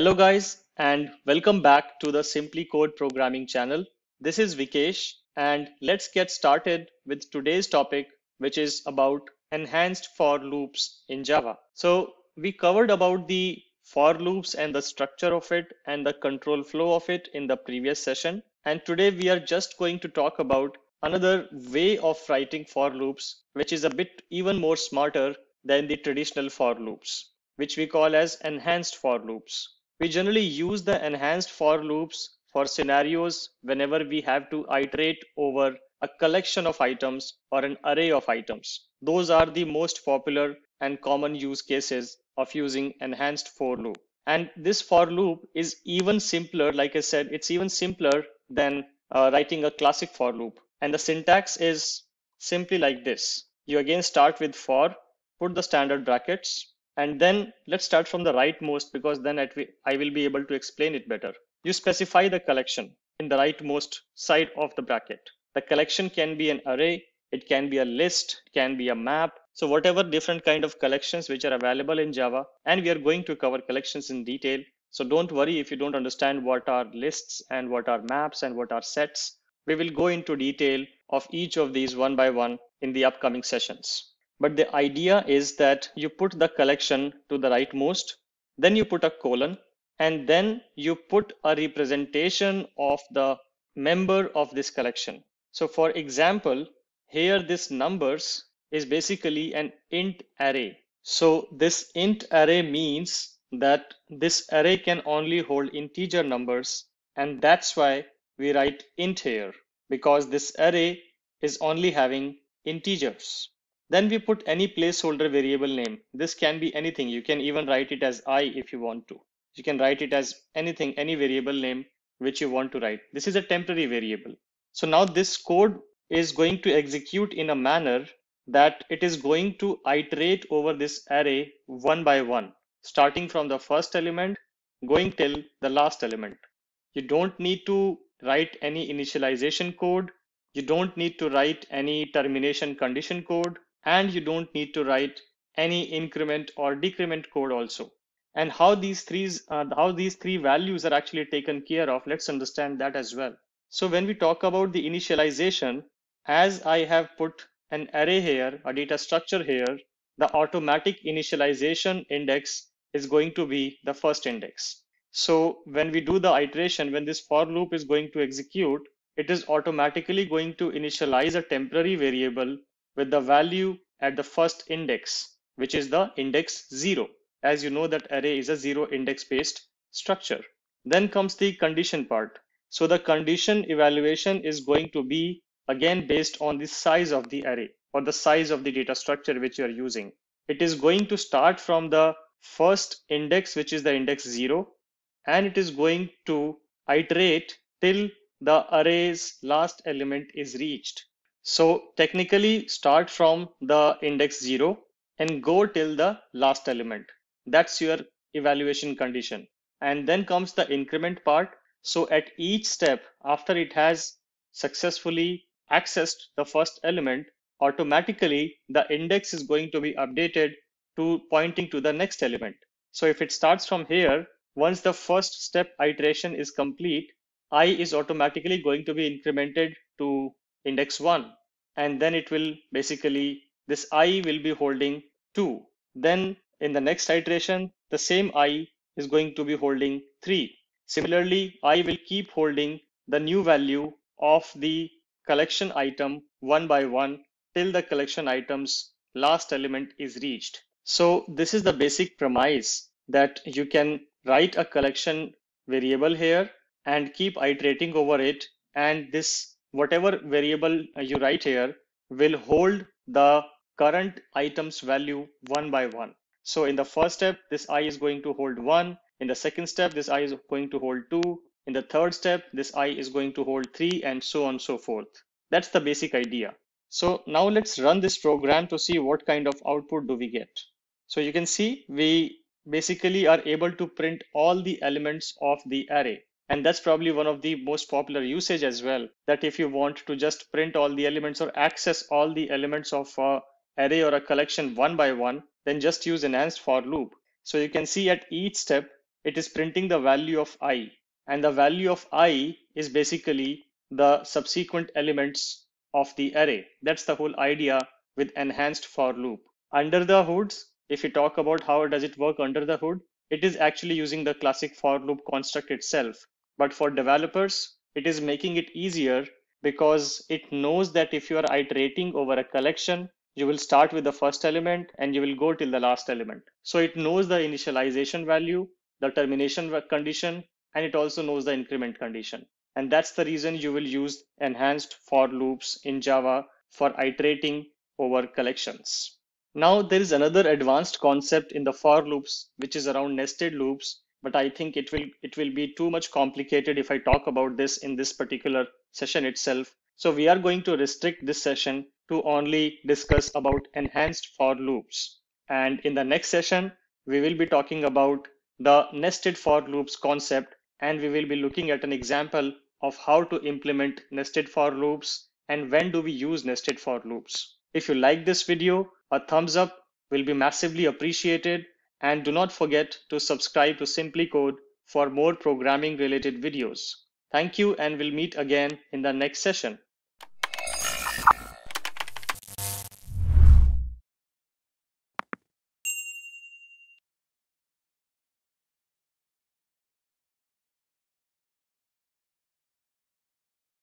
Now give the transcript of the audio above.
Hello guys and welcome back to the SimpliCode programming channel. This is Vikesh and let's get started with today's topic which is about enhanced for loops in Java. So we covered about the for loops and the structure of it and the control flow of it in the previous session. And today we are just going to talk about another way of writing for loops which is a bit even more smarter than the traditional for loops which we call as enhanced for loops. We generally use the enhanced for loops for scenarios whenever we have to iterate over a collection of items or an array of items. Those are the most popular and common use cases of using enhanced for loop. And this for loop is even simpler. Like I said, it's even simpler than uh, writing a classic for loop. And the syntax is simply like this. You again start with for, put the standard brackets, and then let's start from the rightmost because then I will be able to explain it better. You specify the collection in the rightmost side of the bracket. The collection can be an array, it can be a list, it can be a map. So whatever different kind of collections which are available in Java, and we are going to cover collections in detail. So don't worry if you don't understand what are lists and what are maps and what are sets. We will go into detail of each of these one by one in the upcoming sessions. But the idea is that you put the collection to the rightmost, then you put a colon, and then you put a representation of the member of this collection. So for example, here this numbers is basically an int array. So this int array means that this array can only hold integer numbers. And that's why we write int here because this array is only having integers. Then we put any placeholder variable name. This can be anything. You can even write it as i if you want to. You can write it as anything, any variable name which you want to write. This is a temporary variable. So now this code is going to execute in a manner that it is going to iterate over this array one by one, starting from the first element, going till the last element. You don't need to write any initialization code. You don't need to write any termination condition code and you don't need to write any increment or decrement code also. And how these three uh, how these three values are actually taken care of let's understand that as well. So when we talk about the initialization as i have put an array here a data structure here the automatic initialization index is going to be the first index. So when we do the iteration when this for loop is going to execute it is automatically going to initialize a temporary variable with the value at the first index, which is the index zero. As you know that array is a zero index based structure. Then comes the condition part. So the condition evaluation is going to be again based on the size of the array or the size of the data structure which you are using. It is going to start from the first index, which is the index zero, and it is going to iterate till the array's last element is reached. So technically start from the index zero and go till the last element. That's your evaluation condition. And then comes the increment part. So at each step after it has successfully accessed the first element, automatically the index is going to be updated to pointing to the next element. So if it starts from here, once the first step iteration is complete, i is automatically going to be incremented to index 1 and then it will basically this i will be holding 2 then in the next iteration the same i is going to be holding 3 similarly i will keep holding the new value of the collection item one by one till the collection item's last element is reached. So this is the basic premise that you can write a collection variable here and keep iterating over it. And this whatever variable uh, you write here will hold the current item's value one by one. So in the first step, this i is going to hold one. In the second step, this i is going to hold two. In the third step, this i is going to hold three and so on and so forth. That's the basic idea. So now let's run this program to see what kind of output do we get. So you can see we basically are able to print all the elements of the array. And that's probably one of the most popular usage as well, that if you want to just print all the elements or access all the elements of a array or a collection one by one, then just use enhanced for loop. So you can see at each step, it is printing the value of i. And the value of i is basically the subsequent elements of the array. That's the whole idea with enhanced for loop. Under the hoods, if you talk about how does it work under the hood, it is actually using the classic for loop construct itself. But for developers, it is making it easier because it knows that if you are iterating over a collection, you will start with the first element and you will go till the last element. So it knows the initialization value, the termination condition, and it also knows the increment condition. And that's the reason you will use enhanced for loops in Java for iterating over collections. Now there is another advanced concept in the for loops, which is around nested loops, but I think it will it will be too much complicated if I talk about this in this particular session itself. So we are going to restrict this session to only discuss about enhanced for loops. And in the next session, we will be talking about the nested for loops concept, and we will be looking at an example of how to implement nested for loops and when do we use nested for loops. If you like this video, a thumbs up will be massively appreciated and do not forget to subscribe to SimpliCode for more programming related videos. Thank you and we'll meet again in the next session.